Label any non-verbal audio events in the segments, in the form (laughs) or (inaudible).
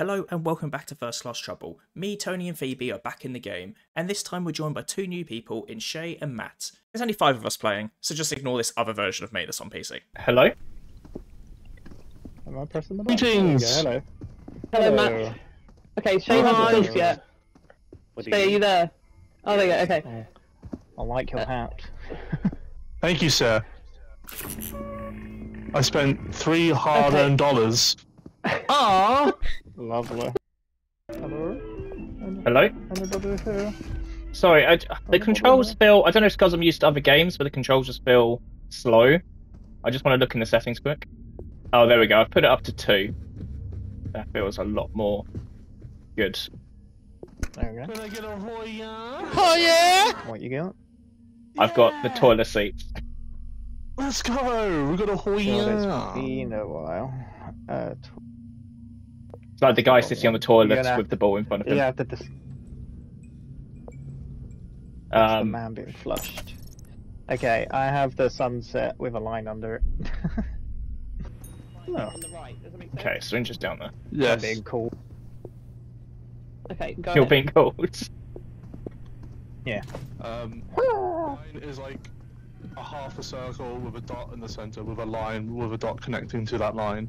Hello and welcome back to First Class Trouble. Me, Tony, and Phoebe are back in the game, and this time we're joined by two new people in Shay and Matt. There's only five of us playing, so just ignore this other version of me that's on PC. Hello. Am I pressing the button? Greetings. There you go, Hello, hello. Matt. Okay, Shay hasn't Hi. finished yet. Stay, are you there? Oh, there you go. Okay. Oh, I like your hat. Thank you, sir. I spent three hard-earned dollars. Ah! Lovely. Hello? Hello. Anybody here? Sorry, I, the controls feel. I don't know if it's because I'm used to other games, but the controls just feel slow. I just want to look in the settings quick. Oh, there we go. I've put it up to two. That feels a lot more good. There we go. Can I get a Hoya? What you got? I've got the toilet seat. Let's go! We got a God, it's Hoya! been a while. Uh, t- It's like the guy sitting on the toilet gonna- with the ball in front of him. yeah, the, the, the um, man being flushed. Okay, I have the sunset with a line under it. (laughs) oh, right. Does that make okay, syringe is down there. Yes. being cool. Okay, go You're ahead. being called. Yeah. Um, line is like a half a circle with a dot in the center, with a line with a dot connecting to that line.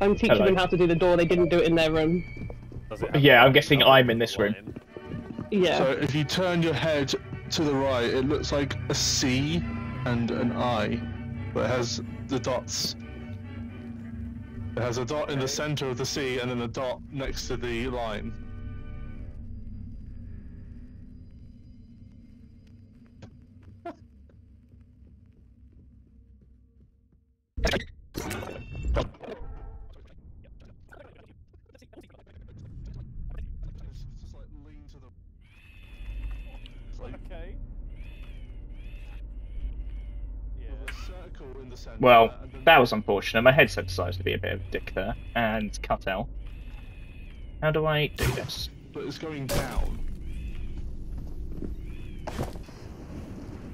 I'm teaching Hello. them how to do the door. They didn't do it in their room. Yeah, I'm guessing I'm in this room. Yeah. So if you turn your head to the right, it looks like a C and an I, but it has the dots. It has a dot in the center of the C and then a dot next to the line. Well, that was unfortunate. My headset decided to be a bit of a dick there and cut out. How do I do this? But it's going down.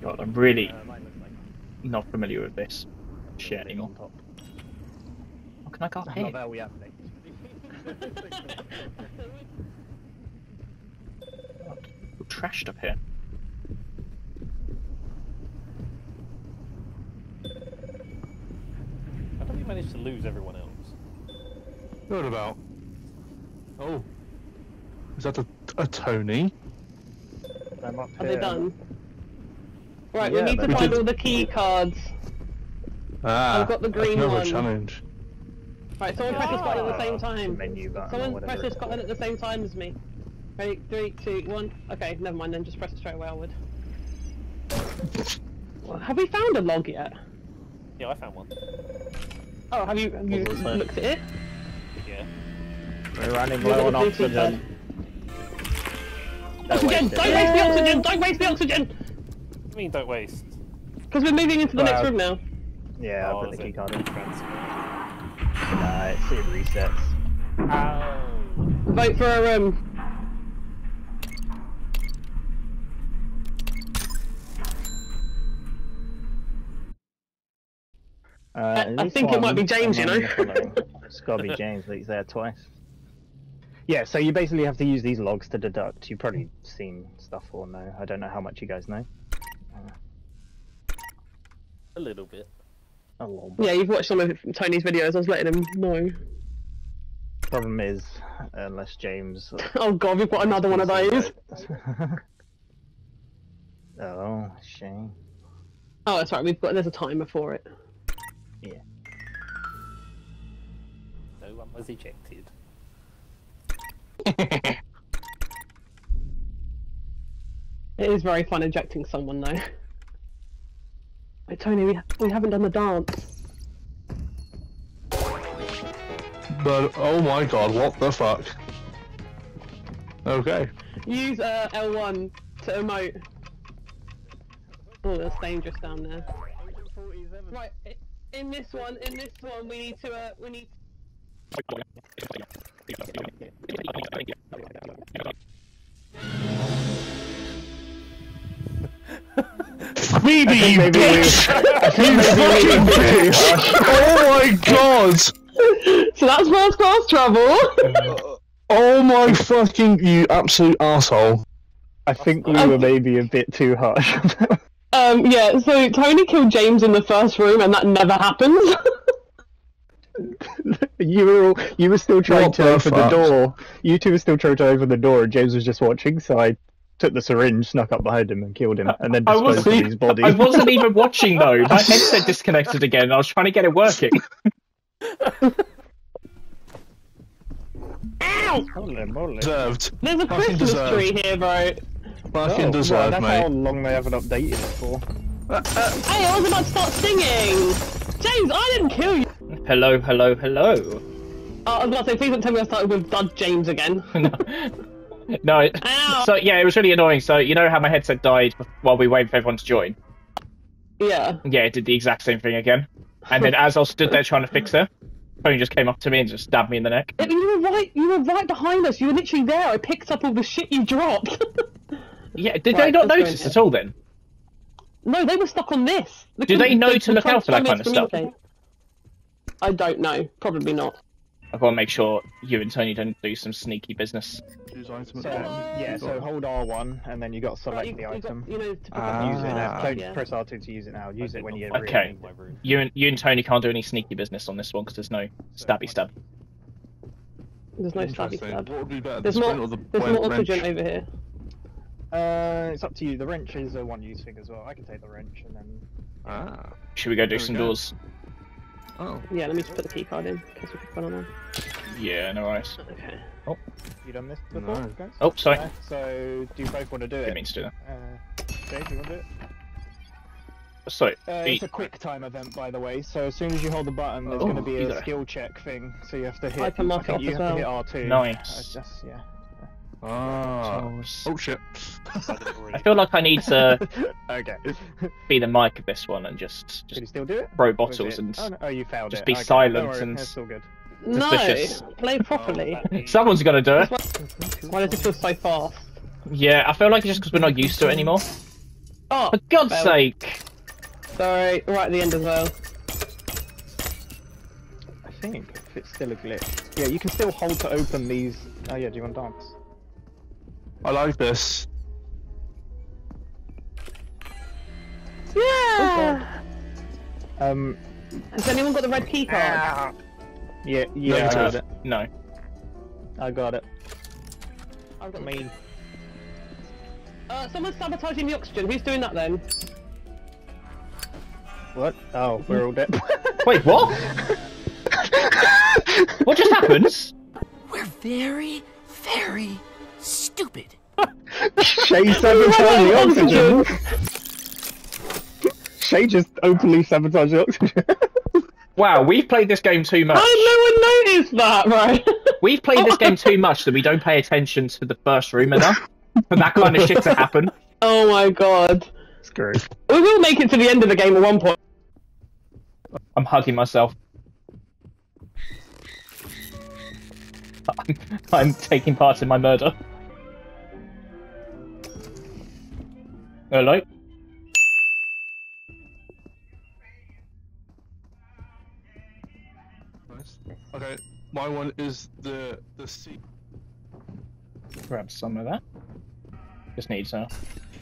God, I'm really not familiar with this shit anymore. Oh, can I go up here? there we have it. God, we're trashed up here. How you managed to lose everyone else? What about? Oh. Is that a, a Tony? I'm up Are they done? Right, Yeah, we need to but- find did- all the key cards. Ah, I've got the green another one. challenge. Right, someone press this button at the same time. menu button Someone whatever press this button at the same time as me. Ready? Three, two, one. Okay, never mind then. Just press it straight away. I would. Have we found a log yet? Yeah, I found one. Oh, have you, have you What was that? looked at it? Yeah. We're running Look at low on the oxygen. Don't Oxygen! waste. Don't waste the oxygen! Don't waste the oxygen! What do you mean don't waste? Because we're moving into the next room now. Yeah, Oh, I put the oh, key card in. transfer? Nah, it's, it resets. Ow. Vote for a room. Uh, I- in I this think it might be James, you know. the. (laughs) It's got to be James, but he's there twice. Yeah, so you basically have to use these logs to deduct. You've probably seen stuff or no. I don't know how much you guys know. A little bit. A little bit. Yeah, you've watched some of Tony's videos. I was letting him know. Problem is, unless James. (laughs) Oh god, we've got another one of those. (laughs) oh, shame. Oh, that's right. We've got. There's a timer for it. No one was ejected. (laughs) It is very fun ejecting someone though. Wait, Tony, we we haven't done the dance. But oh my god, what the fuck? Okay. Use uh, L1 to emote. Oh, that's dangerous down there. Right, i- in this one, in this one, we need to uh, we need. Phoebe, you bitch! you fucking bitch! Oh my god! so that's first class trouble. Oh my fucking you absolute asshole! I think we were maybe a bit too harsh. Um, yeah. So Tony killed James in the first room, and that never happened. (laughs) you were all, you were still trying What to the open the door. You two were still trying to open the door, and James was just watching. So I took the syringe, snuck up behind him, and killed him, and then I disposed wasn't- of his body. I wasn't even (laughs) watching though. My headset disconnected again. I was trying to get it working. Ow! Deserved. There's a Fucking Christmas deserved. tree here, bro. Fucking Oh, well, deserved, that's how long they haven't updated it for. Hey, I was about to start singing. James, I didn't kill you. hello, hello, hello. Uh, I was about to say, please don't tell me I started with Dud James again. (laughs) no. no. Ow. So yeah, it was really annoying. So you know how my headset died while we waited for everyone to join? Yeah. Yeah, it did the exact same thing again. And then as I stood there trying to fix it, Tony just came up to me and just stabbed me in the neck. You were right. You were right behind us. You were literally there. I picked up all the shit you dropped. (laughs) Yeah, did Right, they not notice at all then? no, they were stuck on this. They Do they couldn't- know to look out for that kind of stuff? I don't know. Probably not. I've got to make sure you and Tony don't do some sneaky business. So at yeah, so hold R1, and then you got to select you, the you got- item. you know, to pick Ah. up Use it now. Don't yeah. press R2 to use it now. Use it when you're Okay. You and you and Tony can't do any sneaky business on this one because there's no stabby stab. There's no stabby Interesting. stab. What would be better, the There's sprint more. or the There's wen- more wrench? oxygen over here. Uh, it's up to you. The wrench is a one-use thing as well. I can take the wrench and then. Ah. Should we go do There we some go. doors? Oh. Yeah, let me just put the key card in. in case we can find one. Yeah, no worries. Okay. You done this before, No. guys? Oh, sorry. Yeah, so do you both want to do Didn't it? mean to do that. Uh, Dave, you want to do it? Sorry. Uh, it's a quick time event, by the way. So as soon as you hold the button, there's Oh, going to be you a got it. skill check thing. So you have to hit. I can mark it think off you as have well. to hit R2. Nice. Uh, just, yeah. Ah. Oh shit. I feel like I need to (laughs) okay. be the mic of this one and just Did you just still do it? throw bottles it- and Oh, no. oh, you failed just it. be Okay, silent worries, and- That's all good. No, play properly. Oh, someone's gonna do it. Why does it feel so fast? Yeah, I feel like it's just because we're not used to it anymore. Oh, For God's Well. sake! sorry. Right at the end as well. I think if it's still a glitch. Yeah, you can still hold to open these. Oh yeah, do you want to dance? I like this. Yeah. Um. Has anyone got the red key card? Yeah, yeah, I got it. No. I got it. I've got I mean, Uh, someone's sabotaging the oxygen. Who's doing that then? what? Oh, we're all dead. (laughs) Wait, what? (laughs) what just happened? We're very, very stupid. Shay sabotaged the (laughs) oxygen. Shay just openly sabotaged the oxygen. (laughs) Wow, we've played this game too much. Did no one notice that, right? (laughs) We've played this game too much that we don't pay attention to the first room enough for that kind of shit to happen. (laughs) oh my god. Screw. We will make it to the end of the game at one point. I'm hugging myself. I'm, I'm taking part in my murder. Hello? Nice. Okay, my one is the the C. Grab some of that. Just need to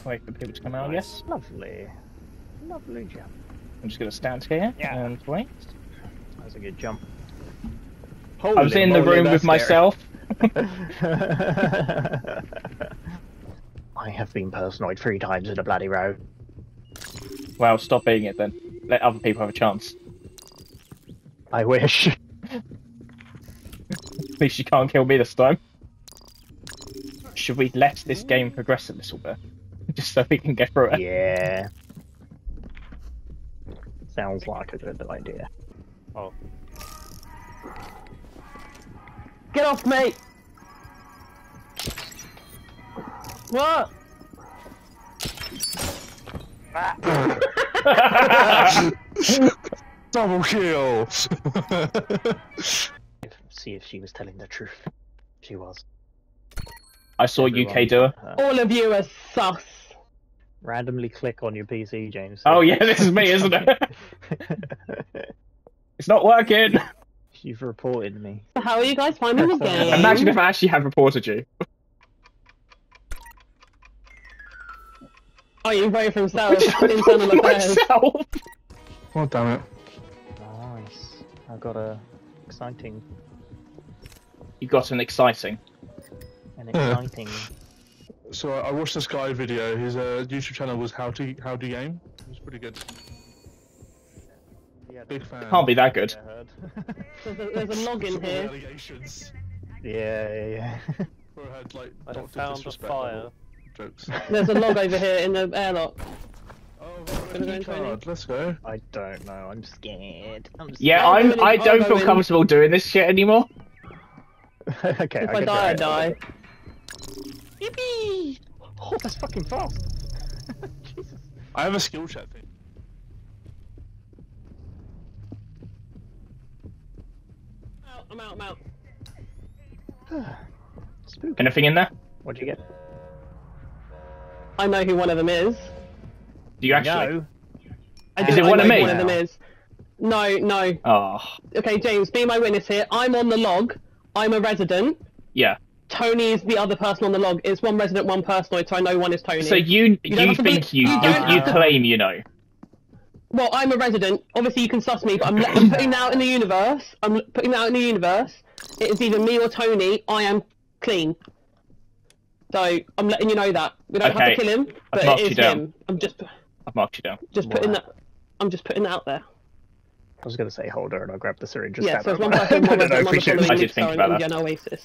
wait for people to come out, I guess. Lovely. Lovely jump. I'm just gonna stand here Yeah. and wait. That was a good jump. Holy I was in the room with myself. (laughs) I have been personoid three times in a bloody row. Well, stop being it then. Let other people have a chance. I wish. At least you can't kill me this time. Should we let this game progress a little bit? (laughs) Just so we can get through it. yeah. Sounds like a good idea. Oh, Get off, mate! What? (laughs) Double kill. (laughs) See if she was telling the truth. She was. I saw UK do it. Uh, All of you are sus. randomly click on your PC, James. Oh yeah, this is me, isn't it? (laughs) It's not working. you've reported me. So how are you guys finding the game? (laughs) Imagine if I actually had reported you. Oh, you voted for himself. (laughs) Internal affairs. Myself. Oh damn it. Nice. I got a exciting You got an exciting. an exciting. So I I watched this guy video. His uh, YouTube channel was How to How Do Game. It was pretty good. Yeah, Big fan. Can't be that good. I heard. (laughs) There's a, there's a log in Some of the here. Allegations. yeah, yeah, yeah. (laughs) Where I had like I have doctor found a disrespect fire. level jokes. (laughs) There's a log over here in the airlock. Oh, Gonna go key into any- card. Let's go. I don't know. I'm scared. I'm scared. Yeah, I'll I'm. go in- I I'll don't go feel in. comfortable doing this shit anymore. (laughs) okay. If I I can die, I die. Yippee! Oh, that's fucking fast. (laughs) Jesus. I have a skill check thing. Out, I'm out, I'm out. (sighs) Spooky. Anything in there? What'd you get? I know who one of them is. Do you actually? No. I Is it I one of know me? One of them is. No, no. Oh, Okay, James, be my witness here. I'm on the log. I'm a resident. yeah. Tony is the other person on the log. It's one resident, one personoid, so I know one is Tony. So you You you think be- you you you, you to- claim you know? Well, I'm a resident. Obviously, you can suss me, but I'm, I'm putting that out in the universe. I'm putting that out in the universe. It is either me or Tony. I am clean. So I'm letting you know that we don't have to kill him, but marked it you down. him. I'm just I've marked you down. just putting Wow. that. I'm just putting that out there. I was gonna say hold her and I'll grab the syringe. Yeah, so one person, one I don't know resident, if one we should. following I did think about that. Indian Oasis.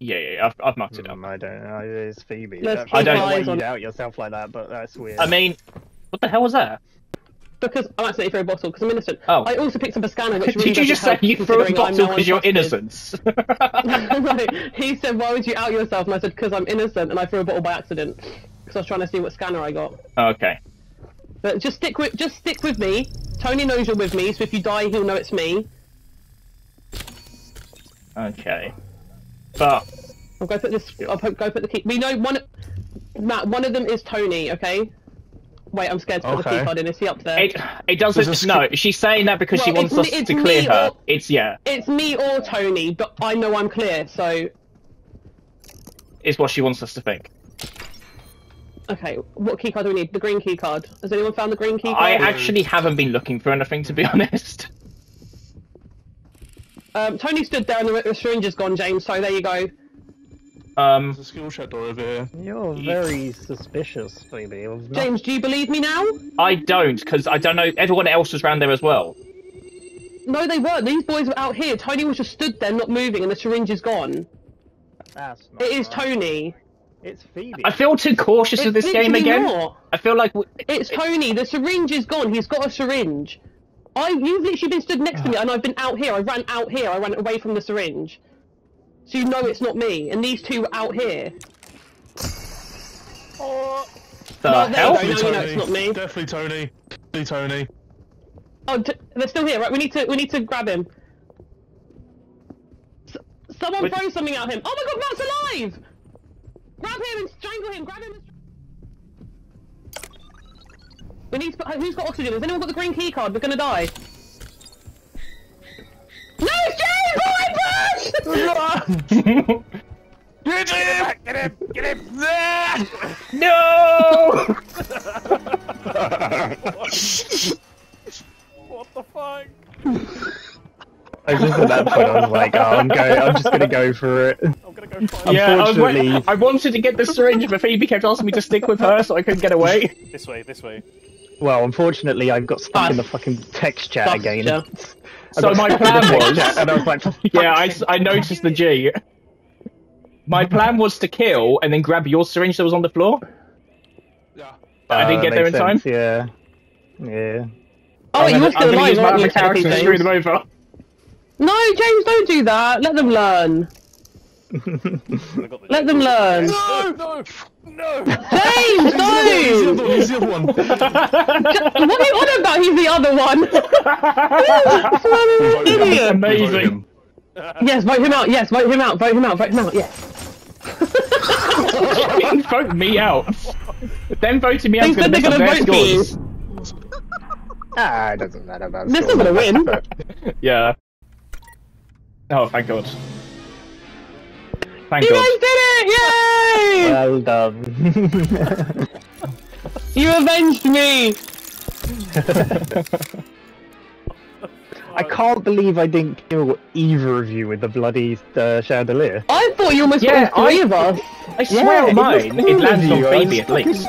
Yeah, yeah, yeah. I've, I've marked it down. Mm, I don't know. It's Phoebe. Let's That- keep I don't- why eyes you on- out yourself like that, but that's weird. I mean, what the hell was that? Because I'm accidentally threw a bottle because I'm innocent. Oh. I also picked up a scanner, which (laughs) really Did you just say you threw a bottle because you're untrusted. innocent? (laughs) (laughs) no, he said, "Why would you out yourself?" And I said, "Because I'm innocent," and I threw a bottle by accident because I was trying to see what scanner I got. okay. But just stick with just stick with me. Tony knows you're with me, so if you die, he'll know it's me. Okay. But I'll go put this. I'll put, go put the key. We know one. Matt, one of them is Tony. Okay. Wait, I'm scared to put the Okay. key card in. Is he up there? it it doesn't. There's No, she's saying that because she wants it's us it's to clear me her. or- It's yeah. It's me or Tony, but I know I'm clear. So Is what she wants us to think. Okay, what key card do we need? The green key card. Has anyone found the green key card? I actually haven't been looking for anything to be (laughs) honest. Um, Tony stood there and the, the syringe is gone, James. So there you go. Um, There's a skill check door over here. You're very suspicious, Phoebe. of not- James, do you believe me now? I don't because I don't know. Everyone else was around there as well. No, they weren't. These boys were out here. Tony was just stood there, not moving, and the syringe is gone. That's not It is right. Tony. It's Phoebe. I feel too cautious of this game again. not. I feel like w- It's Tony. The syringe is gone. He's got a syringe. I, you've literally been stood next to me, ah. and I've been out here. I ran out here. I ran away from the syringe. So you know it's not me. And these two were out here. Oh. the No, hell. you go. Definitely no, it's Tony. not me. Definitely Tony. Definitely Tony. Oh, t- they're still here, right? We need to. We need to grab him. S- someone Wait. throw something at him. Oh my God, Matt's alive! Grab him and strangle him. Grab him. And... We need to. Put, who's got oxygen? Has anyone got the green key card? We're gonna die. No, it's James! Oh my gosh! Get him! Get him! Get him! (laughs) no! What the fuck? I was just at that point. I was like, oh, I'm going. I'm just gonna go for it. (laughs) I'm gonna go find Yeah, I was wait- I wanted to get the syringe, but Phoebe kept asking me to stick with her, so I couldn't get away. (laughs) This way, this way. Well, unfortunately, I got stuck in the fucking text chat Bus, again. yeah. (laughs) So my stuck in the plan was- and I was like, (laughs) Yeah, I, I noticed the G. My plan was to kill and then grab your syringe that was on the floor, Yeah. but I didn't Uh, get there in makes time. Yeah. Yeah. Oh, I'm you gonna- were still I'm gonna alive, my weren't other you, character screw them over. No, James, don't do that. Let them learn. I got the Let them learn. No, no, no! (laughs) James, He's the no! other one. He's the other one. (laughs) what are you on about? He's the other one. This man is an idiot. Amazing. Yes, vote him out. Yes, vote him out. Vote him out. Vote him out. Yes. (laughs) vote me out. Then voting me out They said they're gonna their vote for scores. ah, it doesn't matter about. They're score. gonna win. Yeah. Oh, thank God. Thank You God. guys did it! Yay! Well done. (laughs) You avenged me! I can't believe I didn't kill either of you with the bloody uh, chandelier. I thought you almost Yeah, killed three I- of us. I swear Yeah, on it mine, it of lands on you, I Phoebe at least.